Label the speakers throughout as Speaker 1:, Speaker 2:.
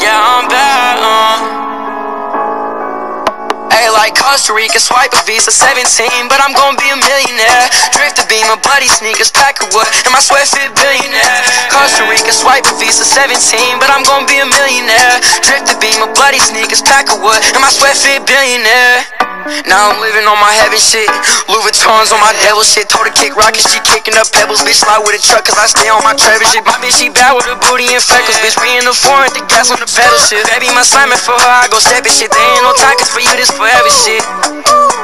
Speaker 1: Yeah, I'm bad, uh. Hey, like Costa Rica, swipe a Visa 17, but I'm gonna be a millionaire. Drift the beam, a bloody sneakers, pack of wood, and my sweat fit billionaire. Costa Rica, swipe a Visa 17, but I'm gonna be a millionaire. Drift the beam, a bloody sneakers, pack of wood, and my sweat fit billionaire. Now I'm living on my heaven shit. Louis Vuitton's on my devil shit. Told her kick rockets, she kicking up pebbles. Bitch, slide with a truck, cause I stay on my Trevor shit. My bitch, she bad with her booty and freckles. Bitch, we in the foreign, the gas on the pedal shit. Baby, my Simon for her, I go step shit. There ain't no time, cause for you, this forever shit.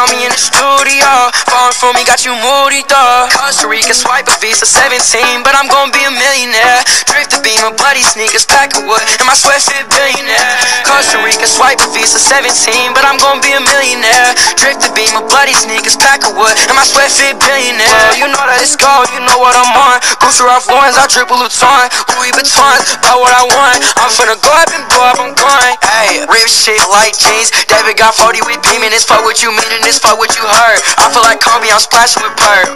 Speaker 1: On me in the studio. Falling for me, got you moody, dog. Costa Rica, swipe a Visa 17, but I'm gonna be a millionaire. Drift the beam, bloody sneakers, pack of wood, and my sweat fit billionaire. Costa Rica, swipe a Visa 17, but I'm gonna be a millionaire. Drift the beam, bloody sneakers, pack of wood, and my sweat fit billionaire. Well, you know that it's gold, you know what I'm on. Gucci Ralph Lauren's, I drip a Luton, Louis Vuitton's, buy what I want. I'm finna go up and blow up, I'm going. Hey, rip shit like jeans. David got 40 with beaming, this fuck what you mean fuck what you heard. I feel like Kobe, I'm splashing with perp.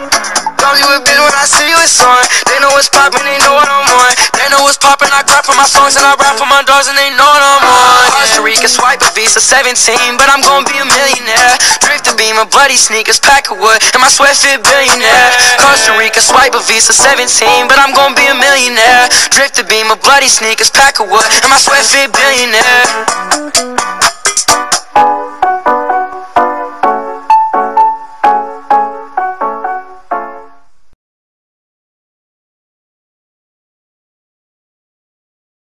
Speaker 1: Don't you a bitch when I see you, it's on. They know what's poppin', they know what I'm on. They know what's poppin', I cry for my songs and I rap for my dogs and they know what I'm on. Costa Rica, swipe a Visa 17, but I'm gonna be a millionaire. Drift the beam, a bloody sneakers, pack of wood, and my sweat fit billionaire. Costa Rica, swipe a Visa 17, but I'm gonna be a millionaire. Drift the beam, a bloody sneakers, pack of wood, and my sweat fit billionaire.